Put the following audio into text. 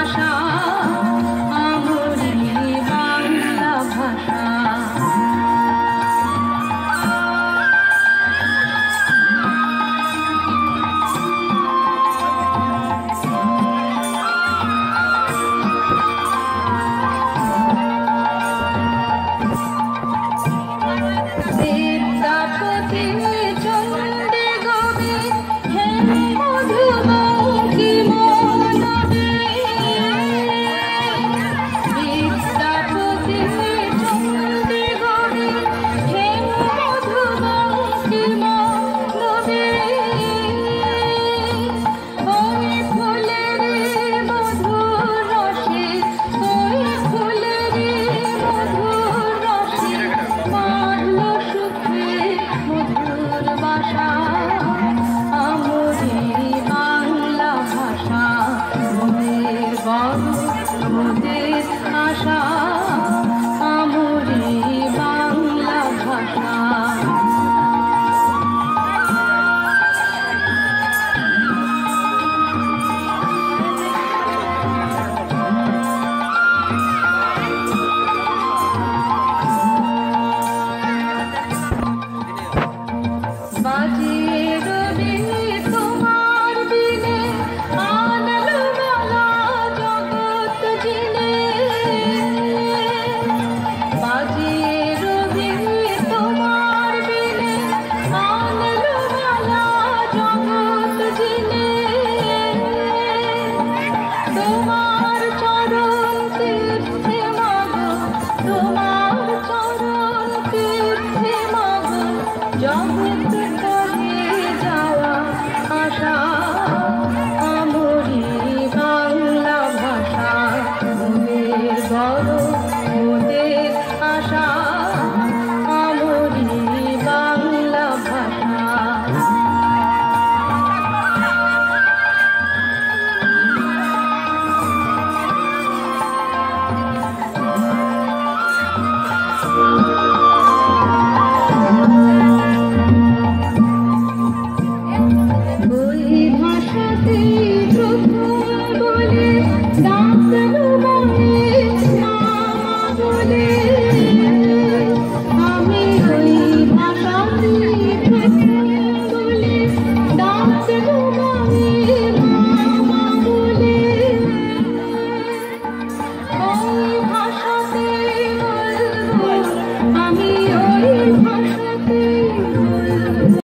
আশা ভূতের আশা nhất tất cả